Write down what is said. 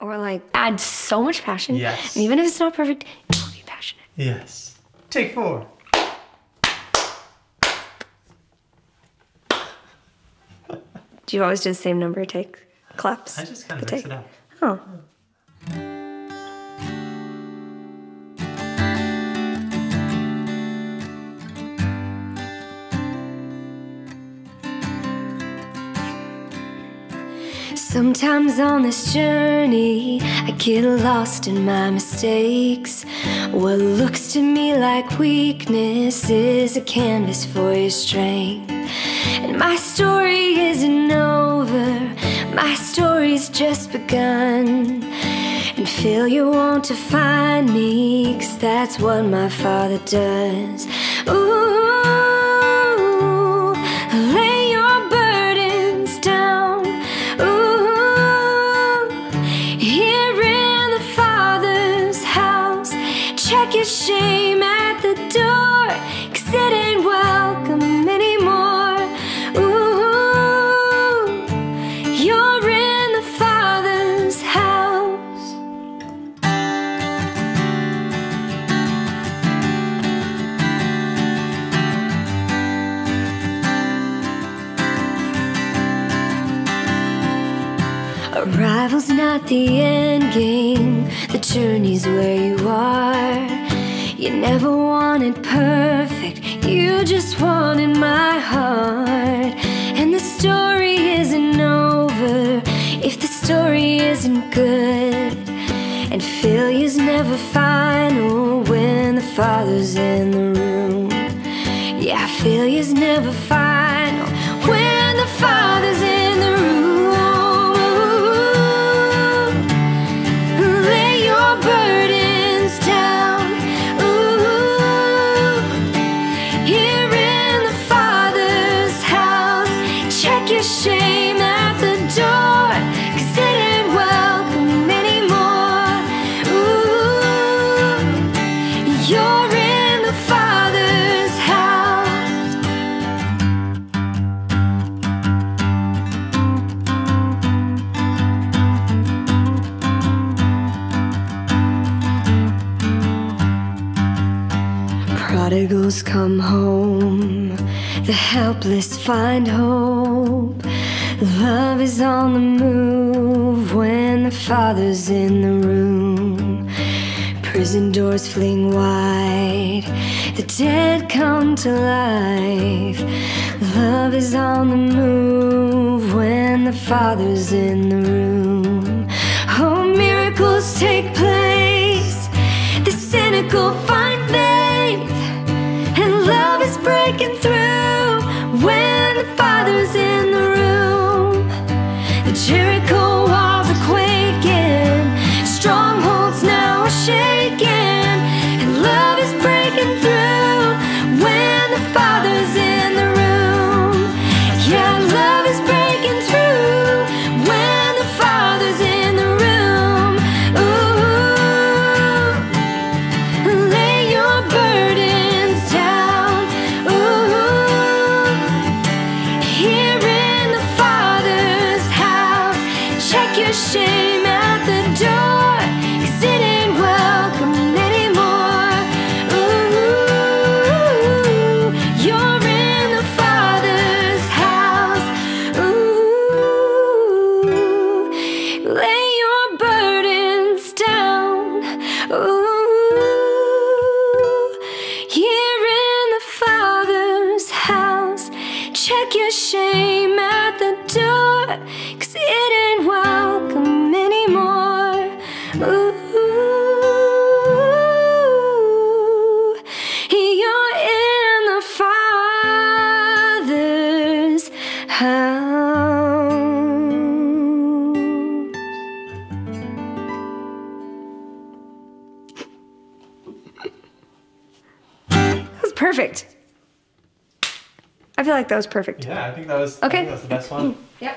or like add so much passion. Yes. And even if it's not perfect, it will be passionate. Yes. Take four. Do you always do the same number of takes? Claps? I just kind of mix take? it up. Oh. Sometimes on this journey, I get lost in my mistakes. What looks to me like weakness is a canvas for your strength. And my story isn't over, my story's just begun. And failure won't define me, cause that's what my father does. Ooh, check your shame at the door, cause it ain't welcome Arrival's not the end game, the journey's where you are. You never wanted perfect, you just wanted my heart. And the story isn't over if the story isn't good. And failure's never final when the Father's in the room. Yeah, failure's never final Prodigals come home, the helpless find hope. Love is on the move when the Father's in the room. Prison doors fling wide, the dead come to life. Love is on the move when the Father's in the room. Oh, miracles take place, the cynical breaking through. When the Father's in shame at the door, 'cause it ain't welcome anymore. Ooh, you're in the Father's house. Ooh, lay your burdens down. Ooh, here in the Father's house, check your shame perfect. I feel like that was perfect. Yeah, I think that was. Okay. I think that was the best one. Yep.